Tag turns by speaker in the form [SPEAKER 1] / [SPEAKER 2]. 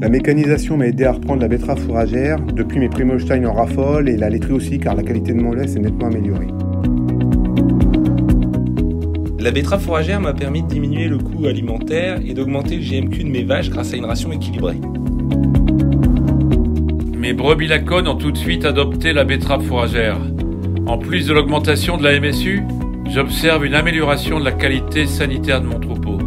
[SPEAKER 1] La mécanisation m'a aidé à reprendre la betterave fourragère. Depuis mes Primolstein en raffole et la laiterie aussi car la qualité de mon lait s'est nettement améliorée.
[SPEAKER 2] La betterave fourragère m'a permis de diminuer le coût alimentaire et d'augmenter le GMQ de mes vaches grâce à une ration équilibrée.
[SPEAKER 3] Mes brebis lacones ont tout de suite adopté la betterave fourragère. En plus de l'augmentation de la MSU, j'observe une amélioration de la qualité sanitaire de mon troupeau.